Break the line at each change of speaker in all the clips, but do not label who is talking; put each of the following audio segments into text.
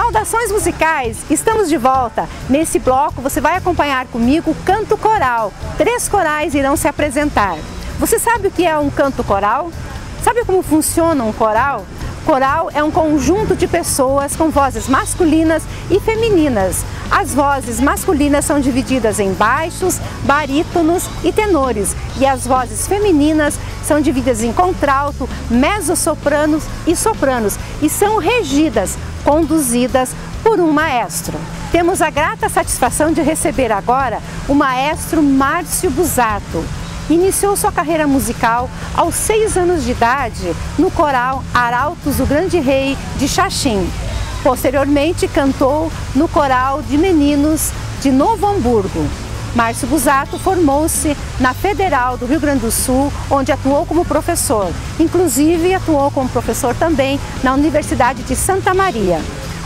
Saudações musicais! Estamos de volta. Nesse bloco você vai acompanhar comigo o canto coral. Três corais irão se apresentar. Você sabe o que é um canto coral? Sabe como funciona um coral? Coral é um conjunto de pessoas com vozes masculinas e femininas. As vozes masculinas são divididas em baixos, barítonos e tenores, e as vozes femininas são divididas em contralto, mezzosopranos e sopranos, e são regidas, conduzidas por um maestro. Temos a grata satisfação de receber agora o maestro Márcio Busato. Iniciou sua carreira musical aos seis anos de idade no coral Arautos do Grande Rei de Xaxim. Posteriormente cantou no coral de meninos de Novo Hamburgo. Márcio Busato formou-se na Federal do Rio Grande do Sul, onde atuou como professor. Inclusive, atuou como professor também na Universidade de Santa Maria.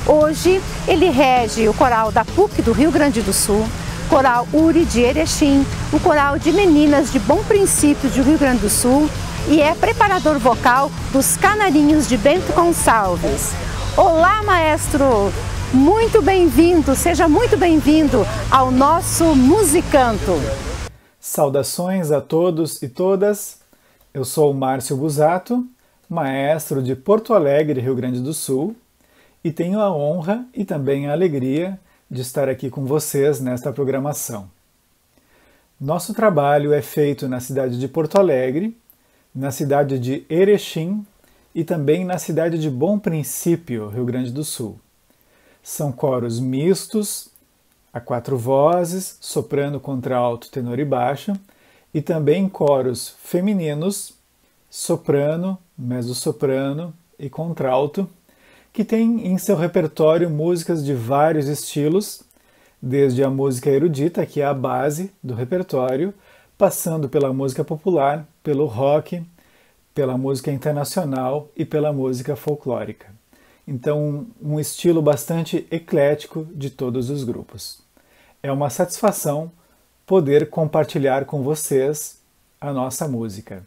Hoje, ele rege o coral da PUC do Rio Grande do Sul, Coral Uri de Erechim, o Coral de Meninas de Bom Princípio de Rio Grande do Sul e é preparador vocal dos Canarinhos de Bento Gonçalves. Olá, maestro! Muito bem-vindo, seja muito bem-vindo ao nosso Musicanto.
Saudações a todos e todas. Eu sou o Márcio Busato, maestro de Porto Alegre, Rio Grande do Sul, e tenho a honra e também a alegria de estar aqui com vocês nesta programação. Nosso trabalho é feito na cidade de Porto Alegre, na cidade de Erechim e também na cidade de Bom Princípio, Rio Grande do Sul. São coros mistos, a quatro vozes, soprano, contralto, tenor e baixo, e também coros femininos, soprano, mezzo-soprano e contralto, que tem em seu repertório músicas de vários estilos, desde a música erudita, que é a base do repertório, passando pela música popular, pelo rock, pela música internacional e pela música folclórica. Então, um estilo bastante eclético de todos os grupos. É uma satisfação poder compartilhar com vocês a nossa música.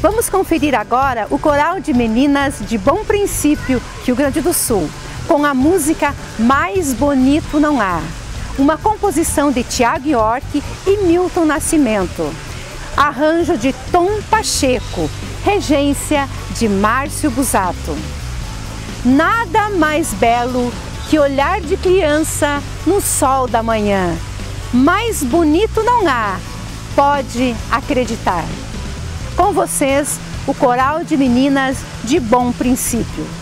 Vamos conferir agora o coral de meninas de Bom Princípio, Rio Grande do Sul, com a música Mais Bonito Não Há, uma composição de Tiago York e Milton Nascimento. Arranjo de Tom Pacheco, regência de Márcio Busato. Nada mais belo que olhar de criança no sol da manhã. Mais bonito não há, pode acreditar. Com vocês, o Coral de Meninas de Bom Princípio.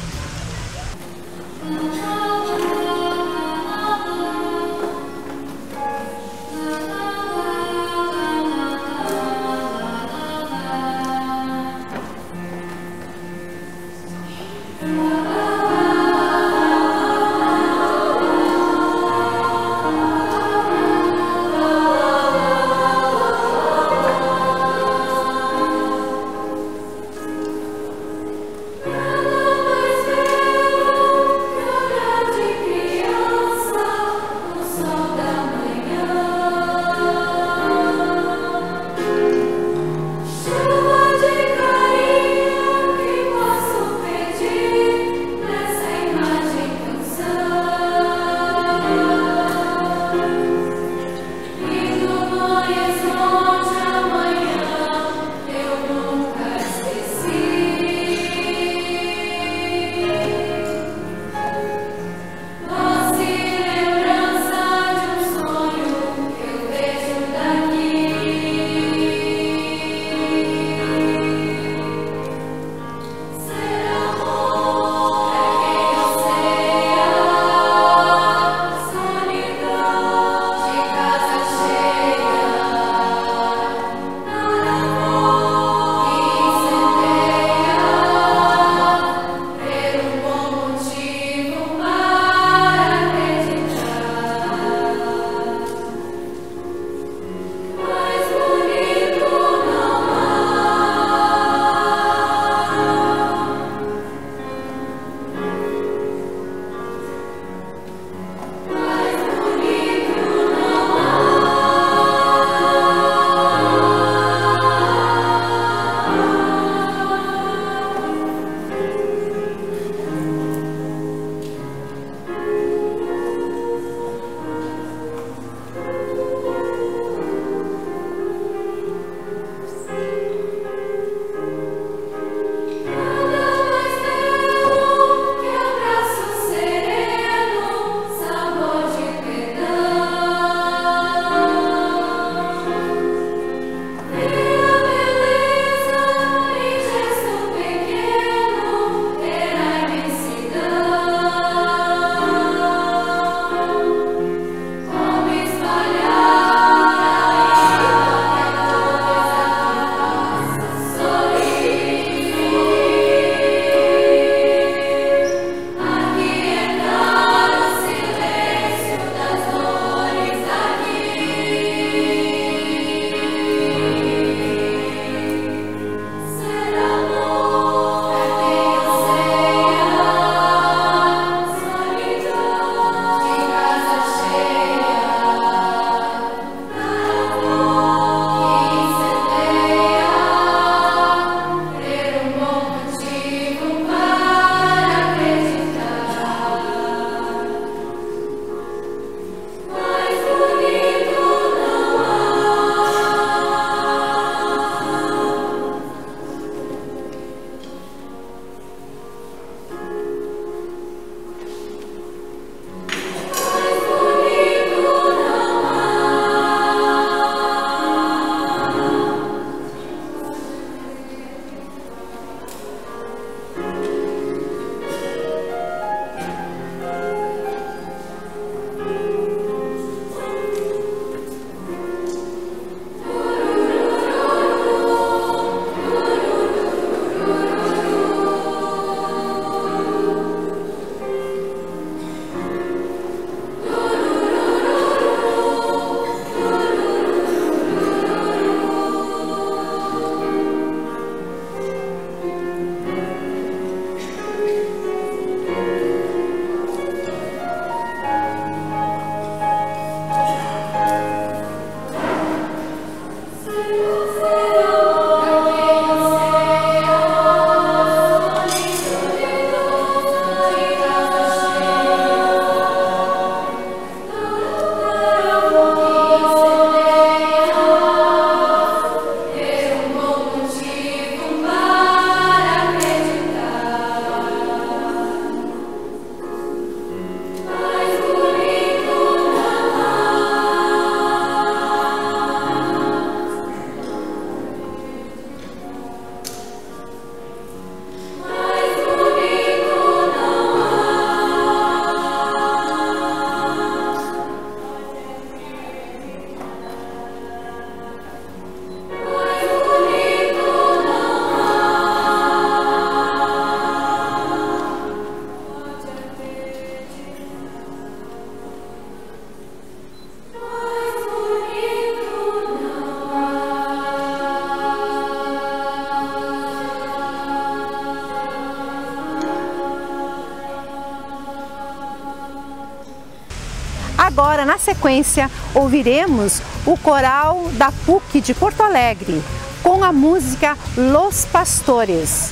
Sequência, ouviremos o coral da PUC de Porto Alegre com a música Los Pastores,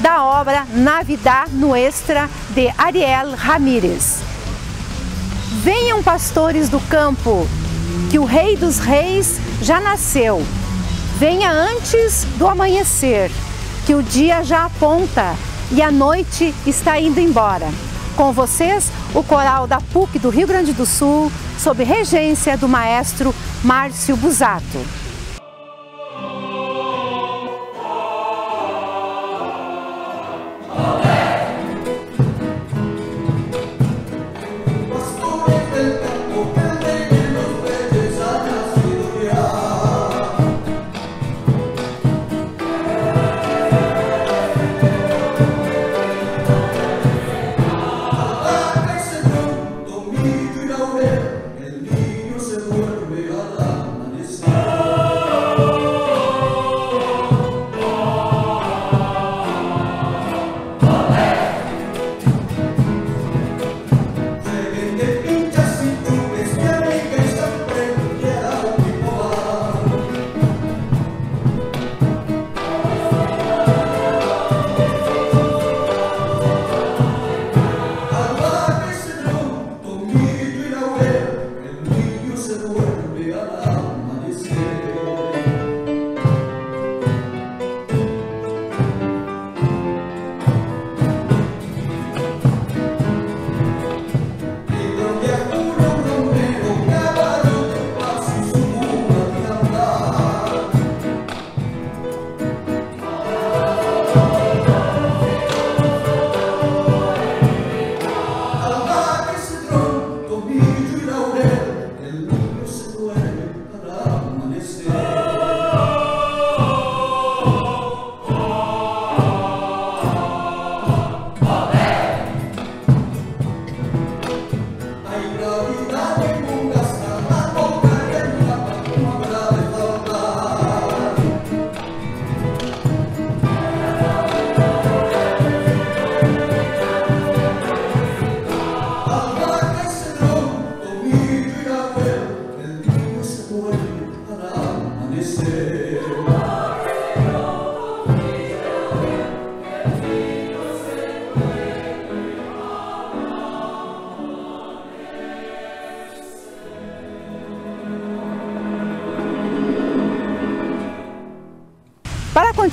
da obra Navidad Nuestra de Ariel Ramírez. Venham, pastores do campo, que o Rei dos Reis já nasceu. Venha antes do amanhecer, que o dia já aponta e a noite está indo embora. Com vocês, o coral da PUC do Rio Grande do Sul, sob regência do maestro Márcio Busato.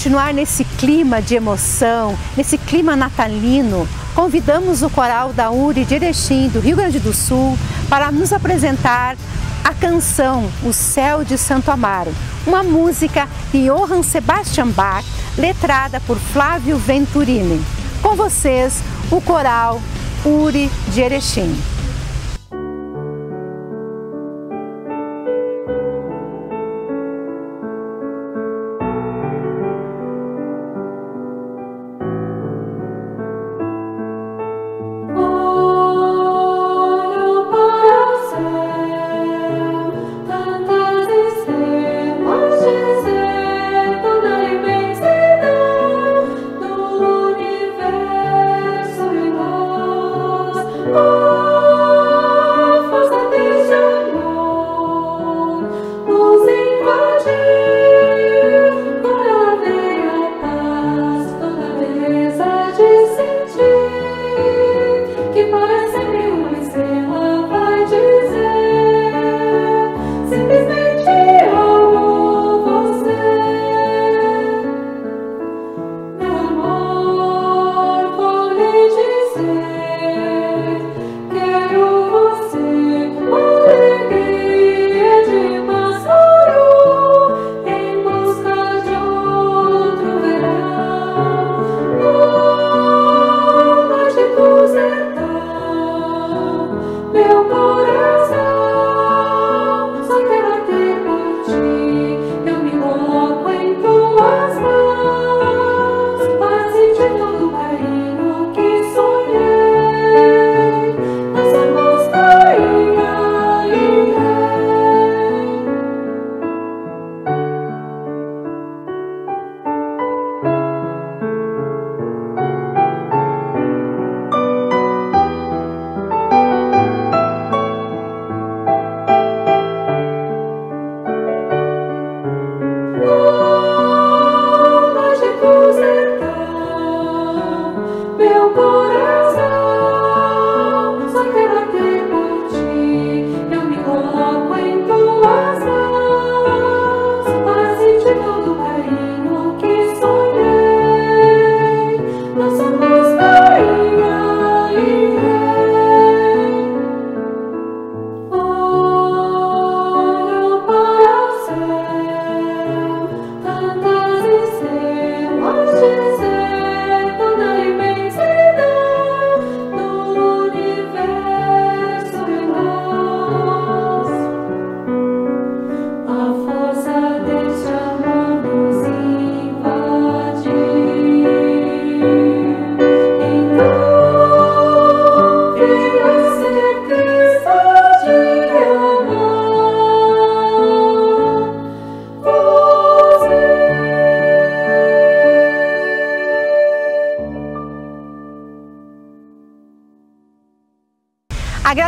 Continuar nesse clima de emoção, nesse clima natalino, convidamos o coral da URI de Erechim, do Rio Grande do Sul, para nos apresentar a canção O Céu de Santo Amaro, uma música de Johann Sebastian Bach, letrada por Flávio Venturini. Com vocês, o coral URI de Erechim.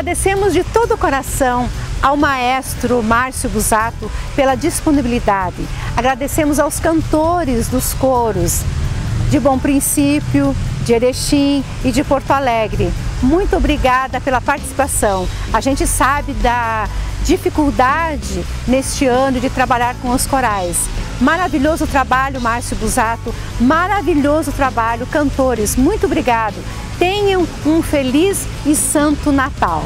Agradecemos de todo o coração ao maestro Márcio Busato pela disponibilidade. Agradecemos aos cantores dos coros de Bom Princípio, de Erechim e de Porto Alegre. Muito obrigada pela participação. A gente sabe da dificuldade neste ano de trabalhar com os corais. Maravilhoso trabalho, Márcio Busato. Maravilhoso trabalho, cantores. Muito obrigado. Tenham um feliz e santo Natal.